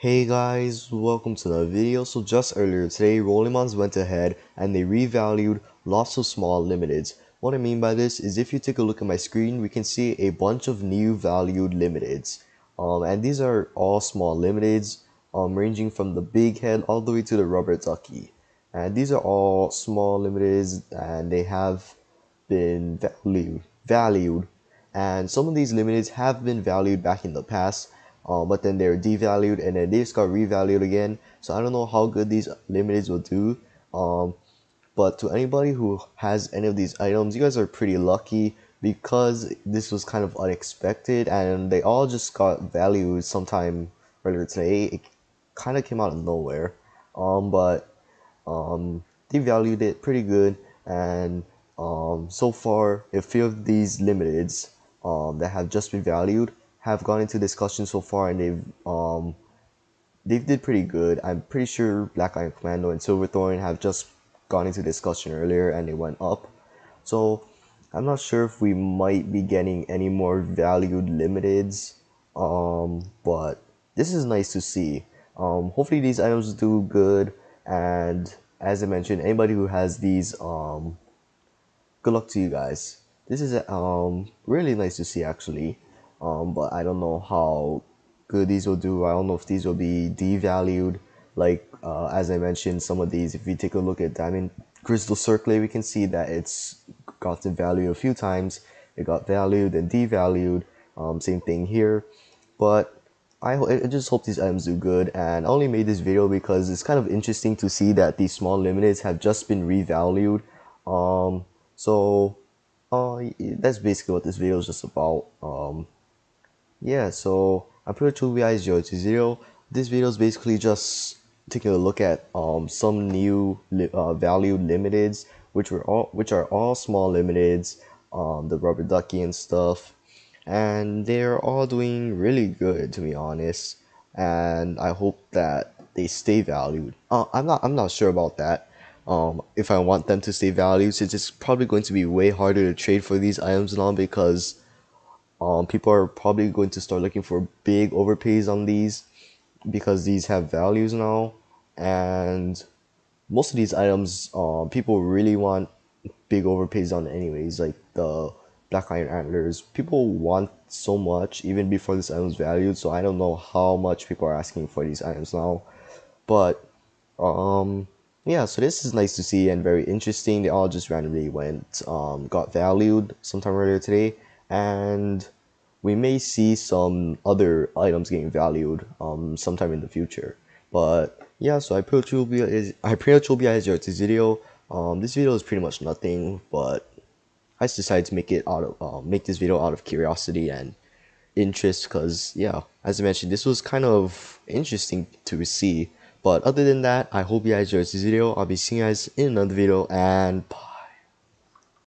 Hey guys, welcome to another video. So just earlier today, Rolimon's went ahead and they revalued lots of small limiteds. What I mean by this is if you take a look at my screen, we can see a bunch of new valued limiteds. Um, and these are all small limiteds, um, ranging from the big head all the way to the rubber ducky. And these are all small limiteds and they have been valued, valued. And some of these limiteds have been valued back in the past uh, but then they're devalued and then they just got revalued again. So I don't know how good these limiteds will do. Um, but to anybody who has any of these items, you guys are pretty lucky because this was kind of unexpected and they all just got valued sometime earlier today. It kind of came out of nowhere. Um, but um, they valued it pretty good and um, so far a few of these limiteds um, that have just been valued have gone into discussion so far and they've um they did pretty good. I'm pretty sure Black Iron Commando and Silverthorn have just gone into discussion earlier and they went up. So I'm not sure if we might be getting any more valued limiteds. Um, but this is nice to see. Um, hopefully these items do good and as I mentioned, anybody who has these, um, good luck to you guys. This is um really nice to see actually um, but I don't know how good these will do. I don't know if these will be devalued. Like uh, as I mentioned, some of these, if we take a look at Diamond Crystal Circlet, we can see that it's gotten value a few times. It got valued and devalued. Um, same thing here, but I, I just hope these items do good. And I only made this video because it's kind of interesting to see that these small limiteds have just been revalued. Um, so uh, that's basically what this video is just about. Um, yeah so we is 0 to 0 this video is basically just taking a look at um, some new li uh, value limiteds which were all which are all small limiteds um, the rubber ducky and stuff. And they're all doing really good to be honest. And I hope that they stay valued. Uh, I'm not I'm not sure about that. Um, if I want them to stay valued since it's probably going to be way harder to trade for these items now because um, people are probably going to start looking for big overpays on these because these have values now. And most of these items um, people really want big overpays on anyways like the black iron antlers. People want so much even before this item's valued so i don't know how much people are asking for these items now. But um yeah so this is nice to see and very interesting. They all just randomly went um got valued sometime earlier today and we may see some other items getting valued um sometime in the future. But yeah so I will be is I will be as your video. Um this video is pretty much nothing but I just decided to make it out of uh, make this video out of curiosity and interest because yeah as I mentioned this was kind of interesting to see. But other than that I hope you guys enjoyed this video. I'll be seeing you guys in another video and